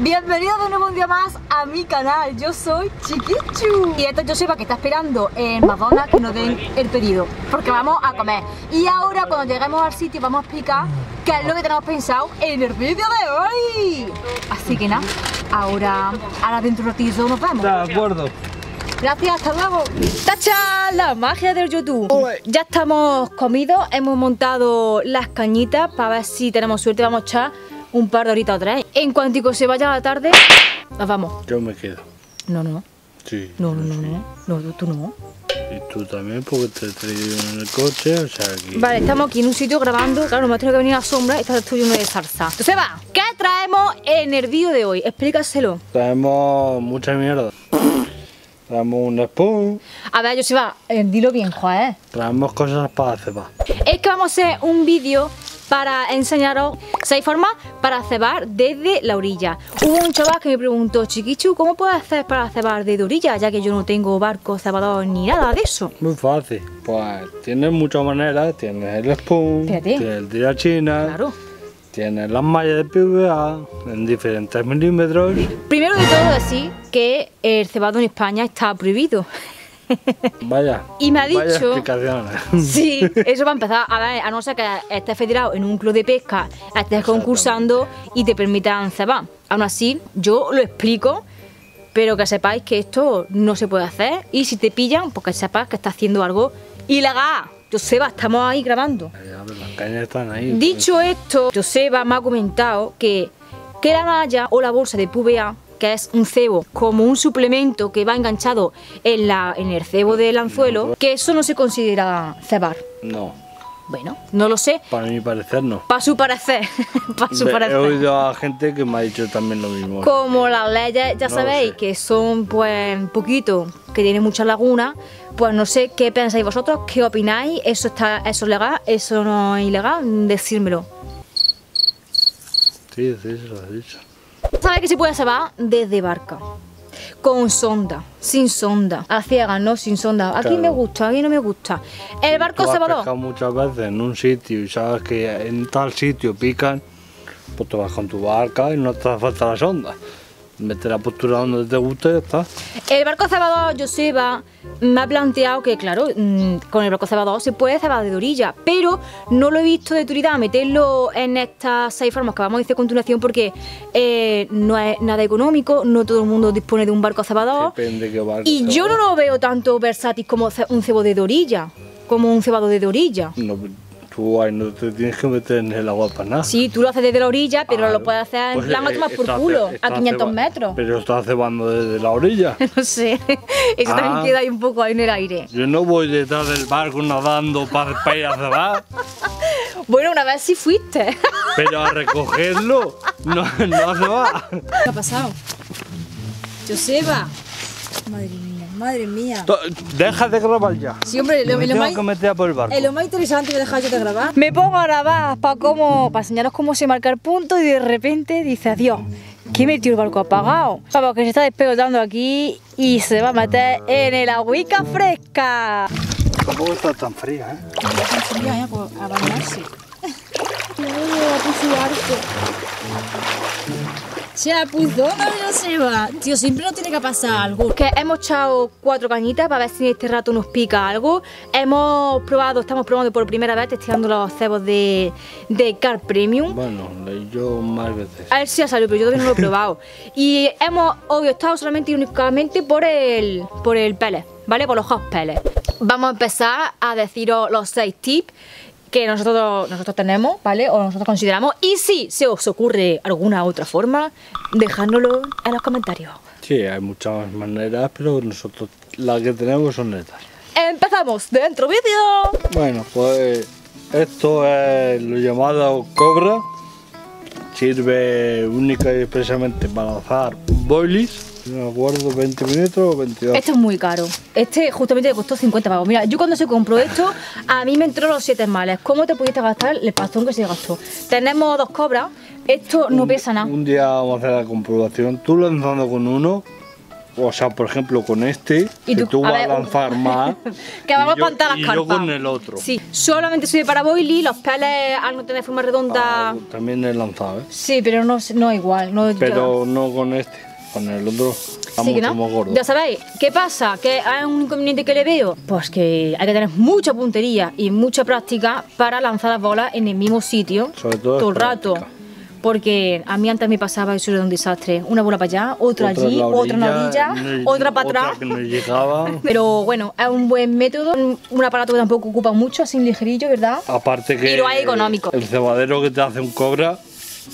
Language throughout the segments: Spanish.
Bienvenidos de nuevo un día más a mi canal, yo soy Chiquichu Y esto yo sepa que está esperando en Madonna que nos den el pedido Porque vamos a comer Y ahora cuando lleguemos al sitio vamos a explicar qué es lo que tenemos pensado en el vídeo de hoy Así que nada, ahora, ahora dentro de un ratito nos vemos De acuerdo. Gracias, hasta luego. ¡Tacha! La magia del YouTube. Ya estamos comidos, hemos montado las cañitas para ver si tenemos suerte. Vamos a echar un par de horitas o tres. En cuanto se vaya la tarde, nos vamos. Yo me quedo. No, no, Sí. no, no, no, no, no, tú no. Y tú también, porque te he traído en el coche, o sea que... Vale, estamos aquí en un sitio grabando. Claro, me ha tenido que venir a la sombra y está lleno de salsa. Entonces va, ¿qué traemos en el vídeo de hoy? Explícaselo. Traemos mucha mierda. Traemos un spoon, A ver, Joseba, eh, dilo bien, Juan. traemos cosas para cebar. Es que vamos a hacer un vídeo para enseñaros seis formas para cebar desde la orilla. Hubo un chaval que me preguntó, Chiquichu, ¿cómo puedes hacer para cebar desde orilla? Ya que yo no tengo barco cebador ni nada de eso. Muy fácil. Pues tienes muchas maneras. Tienes el spoon, Fíjate. tienes el tirachina, Claro. tienes las mallas de PVA en diferentes milímetros. Primero de todo decir que el cebado en España está prohibido. Vaya. Y me ha Vaya dicho- explicaciones. Sí, eso va a empezar. A ver, a no ser que estés federado en un club de pesca, estés concursando y te permitan cebar. Aún así, yo lo explico, pero que sepáis que esto no se puede hacer. Y si te pillan, pues que sepas que estás haciendo algo ilegal. Joseba, estamos ahí grabando. Las cañas están ahí. Dicho esto, Joseba me ha comentado que, que la malla o la bolsa de PVA, que es un cebo, como un suplemento que va enganchado en, la, en el cebo del anzuelo, que eso no se considera cebar. No, Bueno, no lo sé. para mi parecer no. Para su parecer. Para su He parecer. oído a gente que me ha dicho también lo mismo. Como las leyes, ya No sabéis, que son pues un poquito, que tienen muchas lagunas, pues no sé qué pensáis vosotros, qué opináis, eso está, eso es legal, eso no es ilegal, decírmelo. Sí, sí, se lo he dicho. ¿Sabes que se puede cebar desde barca? Con sonda, sin sonda, a ciegas, no sin sonda. Aquí Claro. me gusta, aquí no me gusta. El barco cebador. pescado muchas veces en un sitio y sabes que en tal sitio pican, pues te vas con tu barca y no te hace falta la sonda. Mete la postura donde te guste y ya está. El barco cebador, Joseba, me ha planteado que, claro, mm, con el barco cebador se puede cebar de orilla, pero no lo he visto de utilidad meterlo en estas seis formas que vamos a decir a continuación porque eh, no es nada económico, no todo el mundo dispone de un barco cebador. Depende qué barco. Y yo no lo veo tanto versátil como un cebo de orilla, como un cebado de orilla. No, tú ahí no te tienes que meter en el agua para nada. Sí, tú lo haces desde la orilla, pero Ah, lo puedes hacer en pues, plan a eh, tomar por culo, a estás 500 ceba- metros. Pero estás cebando desde la orilla. No sé, eso también Ah. queda ahí un poco ahí en el aire. Yo no voy detrás del barco nadando para, para ir a cebar, Bueno, una vez sí fuiste. pero a recogerlo no, no a cebar. ¿Qué ha pasado? Joseba. Madre mía, madre mía. To- Deja de grabar ya. Sí, hombre, lo, Me lo tengo más, que meter a por el barco. eh, lo más interesante que dejar yo de grabar. Me pongo a grabar para cómo, para enseñaros cómo se marca el punto y de repente dice adiós. ¿Qué metió el barco apagado? Vamos, que se está despegotando aquí y se va a meter en el agüica fresca. Tampoco está tan fría, ¿eh? Pues a bañarse. Chapuzona no se va. Tío, siempre nos tiene que pasar algo. Que hemos echado cuatro cañitas para ver si en este rato nos pica algo. Hemos probado, estamos probando por primera vez, testeando los cebos de, de Car Premium. Bueno, yo más veces. A ver si ha salido, pero yo todavía no lo he probado. Y hemos obvio estado solamente y únicamente por el, por el pellet, ¿vale? Por los hot pellets. Vamos a empezar a deciros los seis tips que nosotros, nosotros tenemos, ¿vale? O nosotros consideramos. Y si se os ocurre alguna otra forma, dejádnoslo en los comentarios. Sí, hay muchas maneras, pero nosotros las que tenemos son estas. ¡Empezamos! ¡Dentro vídeo! Bueno, pues esto es lo llamado cobra. Sirve única y expresamente para lanzar boilies. No me acuerdo, 20 minutos o 22. Este es muy caro. Este justamente le costó 50 pavos. Mira, yo cuando se compró esto, a mí me entró los 7 males. ¿Cómo te pudiste gastar el pastón que se gastó? Tenemos dos cobras. Esto no pesa nada. Un día vamos a hacer la comprobación. Tú lanzando con uno o sea, por ejemplo, con este, Y que tú- tú a vas ver, a lanzar más. Que vamos y yo- a plantar las y carpas. yo con el otro. Sí, solamente sirve para boilie, los peles al no tener forma redonda. Ah, también he lanzado, ¿eh? Sí, pero no, no igual. No, Pero no con este, con el otro. Está Sí, no. Ya sabéis, ¿qué pasa? ¿Que hay un inconveniente que le veo? Pues que hay que tener mucha puntería y mucha práctica para lanzar las bolas en el mismo sitio Sobre todo el rato. Porque a mí antes me pasaba eso era un desastre. Una bola para allá, otra, Otra allí, otra en la orilla, no- otra para otra atrás. que no llegaba. Pero bueno, es un buen método, un, un aparato que tampoco ocupa mucho, así ligerillo, ¿verdad? Aparte que Y lo hay económico. el cebadero que te hace un cobra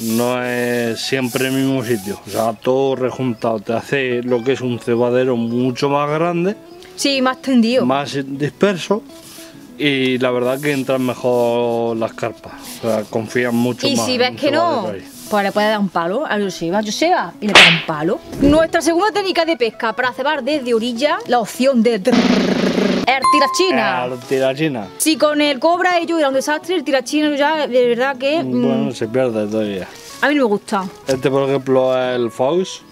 no es siempre el mismo sitio. O sea, todo rejuntado te hace lo que es un cebadero mucho más grande, Sí, más tendido. más disperso y la verdad que entran mejor las carpas. O sea, confían mucho Y más. si en ves que no, pues le puedes dar un palo a Joseba, Joseba, y le pega un palo. Nuestra segunda técnica de pesca para cebar desde orilla, la opción de el tirachina. El tirachina. Si con el cobra ello era un desastre, el tirachina ya de verdad que mm, Bueno, se pierde todavía. a mí no me gusta. Este, por ejemplo, es el Fox,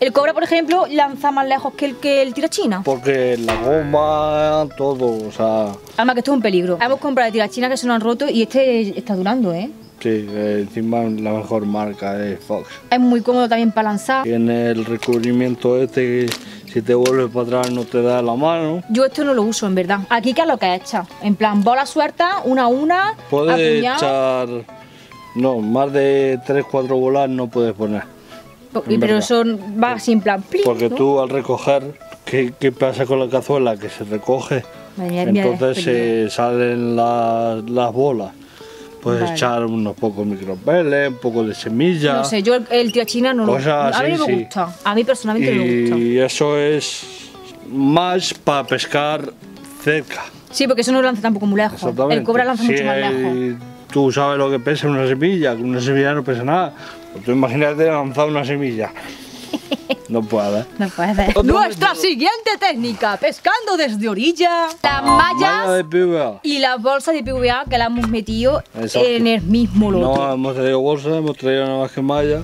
El cobra, por ejemplo, lanza más lejos que el, que el tirachina. porque la goma, todo, o sea, Además que esto es un peligro. Hemos comprado el tirachina que se nos han roto y este está durando, ¿eh? sí, eh, encima la mejor marca es Fox. Es muy cómodo también para lanzar. Tiene el recubrimiento este que si te vuelves para atrás no te da la mano. Yo esto no lo uso, en verdad. Aquí, ¿qué es lo que echa? En plan, bola suelta, una a una, Puedes apuñado. echar, no, más de 3-4 bolas no puedes poner. Po- en Pero verdad. eso va en plan. Porque ¿no? tú al recoger, ¿qué, qué pasa con la cazuela? Que se recoge, Madre entonces se salen las, las bolas. Puedes Vale. echar unos pocos micropeles, un poco de semilla. No sé, yo el, el tirachina no lo Cosas A mí no me sí. gusta. A mí personalmente no me gusta. Y eso es más para pescar cerca. Sí, porque eso no lanza tampoco muy lejos. Exactamente. El cobra lanza mucho más lejos. hay- Tú sabes lo que pesa una semilla, que una semilla no pesa nada. Pues tú imagínate lanzar una semilla. No puedes. No puede Nuestra siguiente técnica, pescando desde orilla. Las Malla mallas de PVA. y las bolsas de PVA que las hemos metido Exacto. en el mismo lote. No hemos traído bolsa, hemos traído nada más que malla.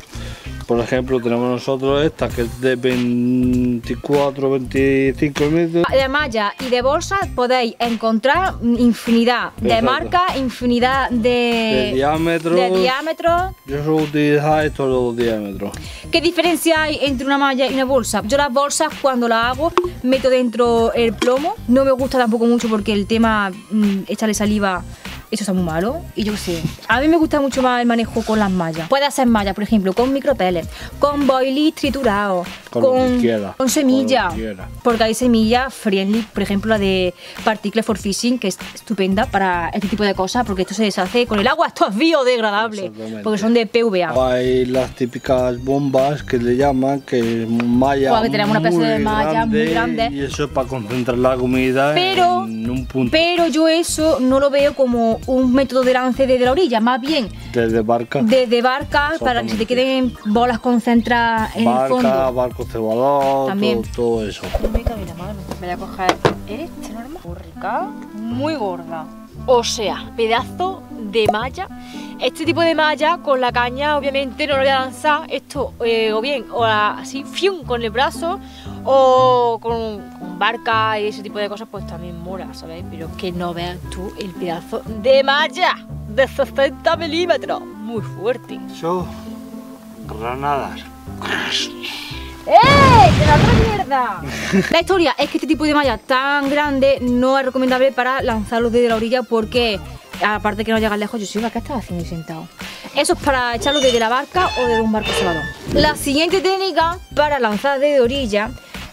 Por ejemplo, tenemos nosotros esta que es de 24, 25 metros. De malla y de bolsa podéis encontrar infinidad de marcas, infinidad de, De diámetros. de diámetros. Yo suelo utilizar estos dos diámetros. ¿Qué diferencia hay entre una malla y una bolsa? Yo las bolsas cuando las hago meto dentro el plomo. No me gusta tampoco mucho porque el tema mm, échale saliva, eso está muy malo. Y yo sé. A mí me gusta mucho más el manejo con las mallas. Puede hacer mallas, por ejemplo, con micropeles, con boilies triturados, Con con con semillas. Porque hay semillas friendly, por ejemplo la de Particle for Fishing, que es estupenda para este tipo de cosas, porque esto se deshace con el agua, esto es biodegradable, porque son de PVA. Hay las típicas bombas que le llaman, que es malla. Joder, que tenemos una de malla muy grande. Y eso es para concentrar la comida Pero- en un punto. Pero yo eso no lo veo como un método de lance desde la orilla, más bien Desde barca. desde barca para que se te queden bolas concentradas en el barca, fondo. barco cebador, También. todo, todo eso. Me cabe la mano. Voy a coger este normal. Muy rica, muy gorda. O sea, pedazo de malla. Este tipo de malla con la caña, obviamente, no lo voy a lanzar. Esto, eh, o bien, o así, fium, con el brazo, o con, con barca y ese tipo de cosas, pues también mola, ¿sabes? Pero que no veas tú el pedazo de malla de 60 milímetros. Muy fuerte. Eso, granadas. ¡Eh! ¡De la otra mierda! La historia es que este tipo de malla tan grande no es recomendable para lanzarlos desde la orilla porque, aparte que no llegan lejos, yo soy ¿qué estás haciendo sentado? Eso es para echarlo desde la barca o desde un barco cebador. La siguiente técnica para lanzar desde orilla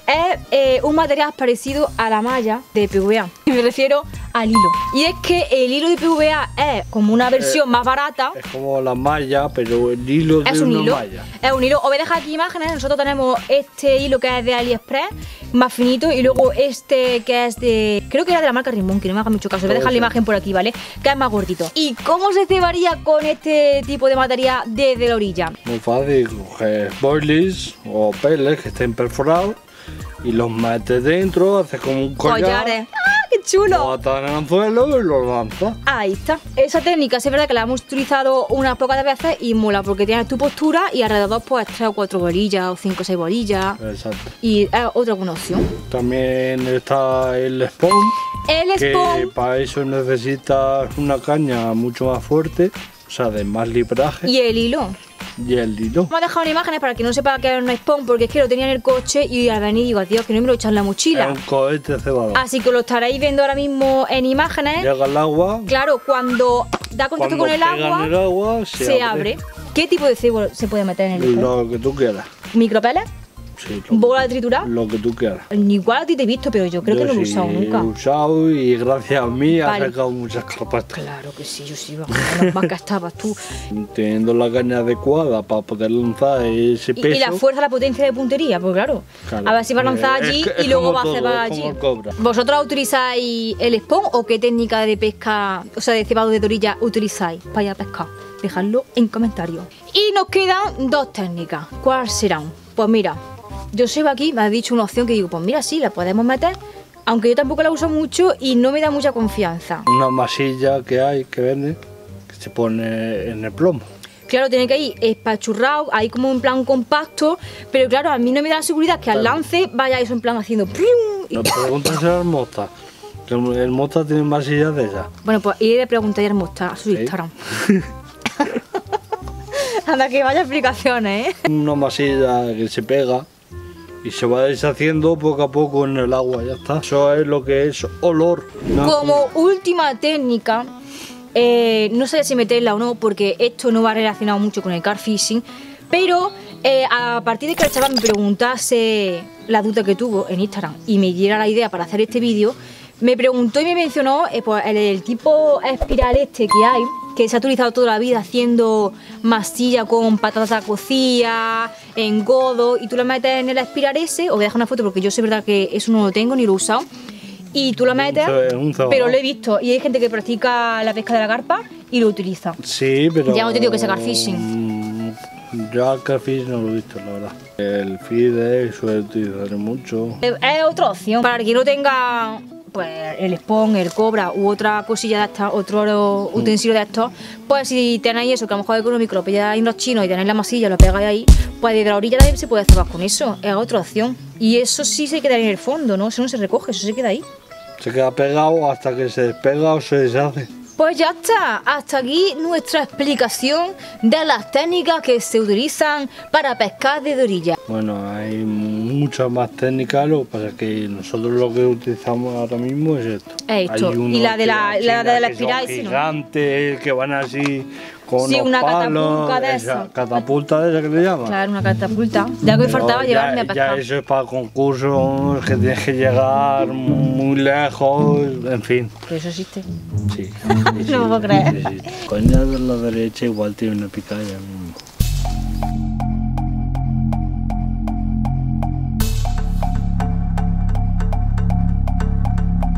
es eh, un material parecido a la malla de PVA. Me refiero al hilo. Y es que el hilo de PVA es como una versión más barata. Es como la malla, pero el hilo Es de un una hilo. malla. Es un hilo. Os voy a dejar aquí imágenes. Nosotros tenemos este hilo que es de AliExpress, más finito, y luego este que es de. Creo que era de la marca Rimmon, que no me haga mucho caso. Os voy a dejar la imagen por aquí, ¿vale? Que es más gordito. ¿Y cómo se cebaría con este tipo de material desde la orilla? Muy fácil, coges boilies o peles que estén perforados y los metes dentro, haces como un collar. Collares. ¡Ah, ¡Qué Lo chulo! en el anzuelo y lo lanzas. Ahí está. Esa técnica sí es verdad que la hemos utilizado unas pocas veces y mola porque tienes tu postura y alrededor pues tres o cuatro bolillas o cinco o seis bolillas. Exacto. Y es otra buena opción. También está el spawn, El que spawn para eso necesitas una caña mucho más fuerte, o sea, de más libraje, y el hilo. Y el hilo. Vamos a dejar unas imágenes para que no sepa que es un spawn porque es que lo tenía en el coche y al venir digo, Dios, que no me lo echan en la Es mochila. un cohete cebado. Así que lo estaréis viendo ahora mismo en imágenes. Llega el agua, Claro, cuando da contacto cuando con el agua, el agua se, se abre. ¿Qué tipo de cebo se puede meter en el? Lo que tú quieras. ¿Micropeles? Sí, lo, ¿Bola de triturar? lo que tú quieras. Igual a ti te he visto, pero yo creo que no lo he sí usado nunca. He usado y gracias a mí Vale. ha sacado muchas carpetas. Claro que sí, yo sí, que estabas tú. Teniendo la caña adecuada para poder lanzar ese peso. y la fuerza, la potencia de puntería, pues claro. Claro. A ver si va a lanzar allí es que- y luego va a como allí. ¿Vosotros utilizáis el spawn o qué técnica de pesca, o sea, de cebado de dorilla utilizáis para ir a pescar? Dejadlo en comentarios. Y nos quedan dos técnicas. ¿Cuáles serán? Pues mira, yo sé aquí, me ha dicho una opción que digo, pues mira, sí, la podemos meter, aunque yo tampoco la uso mucho y no me da mucha confianza. Una masilla que hay que vende que se pone en el plomo. Claro, tiene que ir espachurrado, ahí como en plan compacto, pero claro, a mí no me da seguridad que al lance vaya eso en plan haciendo... Nos preguntas al Mota. Que el, Mota tiene masillas de esas. Bueno, pues iré de preguntar a Mosta a su Sí. Instagram. Anda, que vaya explicaciones, ¿eh? Una masilla que se pega y se va deshaciendo poco a poco en el agua, ya está. Eso es lo que es olor. Como última técnica, eh, no sé si meterla o no, porque esto no va relacionado mucho con el car fishing, pero eh, a partir de que el chaval me preguntase la duda que tuvo en Instagram y me diera la idea para hacer este vídeo, me preguntó y me mencionó eh, pues, el tipo espiral este que hay, que se ha utilizado toda la vida haciendo masilla con patata cocida, en godo, y tú lo metes en el espiral ese, o voy a dejar una foto porque yo sé verdad que eso no lo tengo ni lo he usado, y tú lo metes, un pero lo he visto, y hay gente que practica la pesca de la carpa y lo utiliza. Sí, pero. Ya no te digo que sea carfishing. Mm, Yo al carfishing no lo he visto, la verdad. El feeder suele utilizar mucho. Es otra opción. Para quien no tenga pues, el spawn, el cobra u otra cosilla de estas, otro utensilio de estos, pues si tenéis eso, que a lo mejor económico, lo pilláis en los chinos y tenéis la masilla, lo pegáis ahí, pues desde la orilla también se puede cebar con eso. Es otra opción. Y eso sí se queda en el fondo, ¿no? Eso no se recoge, eso se queda ahí. Se queda pegado hasta que se despega o se deshace. Pues ya está, hasta aquí nuestra explicación de las técnicas que se utilizan para pescar de orilla. Bueno, hay muchas más técnicas, lo que pasa es que nosotros lo que utilizamos ahora mismo es esto. Es esto. Y la de la- que la de la que espiral, ¿no? gigantes, que van así con Sí, una palos, catapulta de esa, esa. catapulta de esa que le llaman. Claro, una catapulta. Ya que Pero faltaba ya- llevarme a Ya pescar. eso es para concursos que tienes que llegar muy lejos, en fin. Que eso existe. Sí. No me puedo creer. Sí, sí. Coña de la derecha igual tiene una picalla.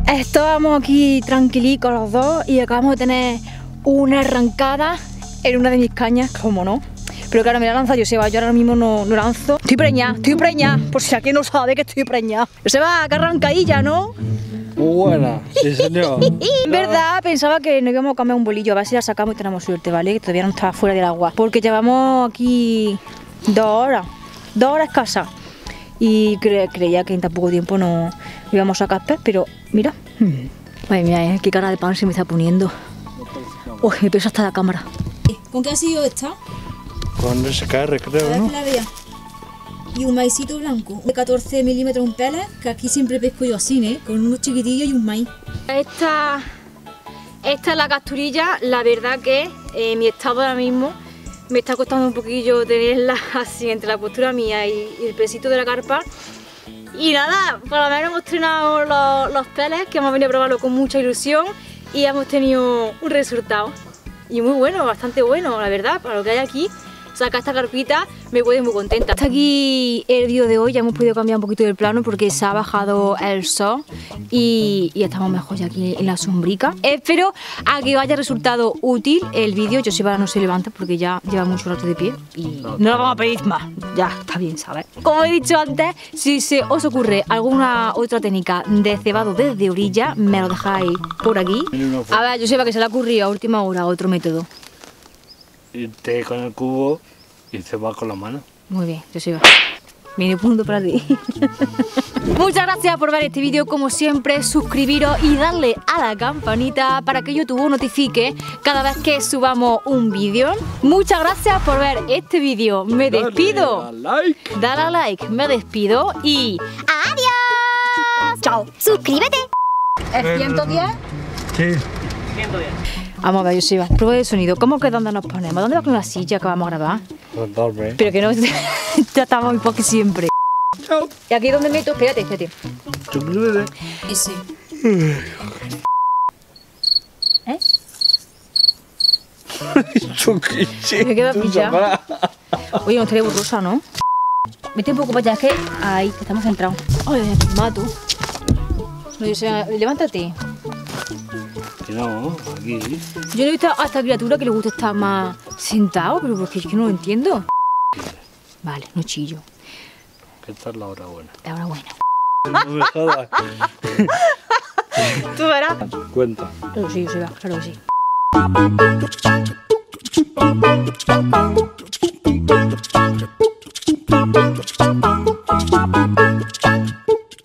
Estábamos aquí tranquilicos los dos y acabamos de tener una arrancada en una de mis cañas, como no. Pero claro, me la lanza Joseba, yo ahora mismo no, no lanzo. Estoy preñada, estoy preñada, por si alguien no sabe que estoy preñada. Joseba, que arrancadilla, ¿no? Muy buena, sí señor. En verdad pensaba que nos íbamos a cambiar un bolillo, a ver si la sacamos y tenemos suerte, ¿vale? Que todavía no está fuera del agua. Porque llevamos aquí dos horas, dos horas escasas. Y cre- creía que en tan poco tiempo no íbamos a sacar pez, pero mira. Mm. Madre mía, ¿eh? qué cara de pan se me está poniendo. Uy, me pesa hasta la cámara. ¿Con qué ha sido esta? Con SKR creo, ¿no? la. Y un maicito blanco de 14 milímetros un pele, que aquí siempre pesco yo así, ¿eh? Con unos chiquitillos y un maíz. Esta, esta es la capturilla, la verdad que eh, mi estado ahora mismo me está costando un poquillo tenerla así entre la postura mía y, el pesito de la carpa. Y nada, por lo menos hemos estrenado los, los peles, que hemos venido a probarlo con mucha ilusión y hemos tenido un resultado. Y muy bueno, bastante bueno, la verdad, para lo que hay aquí. Sacar esta carpita me puede muy contenta. Hasta aquí el vídeo de hoy, ya hemos podido cambiar un poquito el plano porque se ha bajado el sol y, y estamos mejor ya aquí en la sombrica. Espero a que os haya resultado útil el vídeo. Yo si no se levanta porque ya lleva mucho rato de pie y no lo vamos a pedir más. Ya, está bien, ¿sabes? Como he dicho antes, si se os ocurre alguna otra técnica de cebado desde orilla, me lo dejáis por aquí. A ver, yo sepa que se le ha ocurrido a última hora otro método. Irte con el cubo y se va con la mano. Muy bien, yo sigo. Viene punto para ti. Muchas gracias por ver este vídeo, como siempre, suscribiros y darle a la campanita para que YouTube notifique cada vez que subamos un vídeo. Muchas gracias por ver este vídeo, me despido. Dale a like. Dale a like, me despido y... ¡Adiós! ¡Chao! ¡Suscríbete! ¿Es 110? Sí. Vamos a ver, Josiva, prueba de sonido. ¿Cómo que dónde nos ponemos? ¿Dónde va con la silla que vamos a grabar? Pero que no, ya estamos igual que siempre. Chao. ¿Y aquí dónde meto? Espérate, espérate. Suscríbete. Ese. ¿Eh? Me queda pillado. Oye, no estaría borrosa, ¿no? Vete un poco para allá, es que ahí, que estamos centrados. Ay, mato. No, yo sé, levántate. No, aquí. Yo no he visto a esta criatura que le gusta estar más sentado, pero porque es que no lo entiendo. Vale, no chillo. Esta es la hora buena. Ahora bueno. No me jodas. Tú verás. Cuenta. Claro que sí, se va, claro que sí.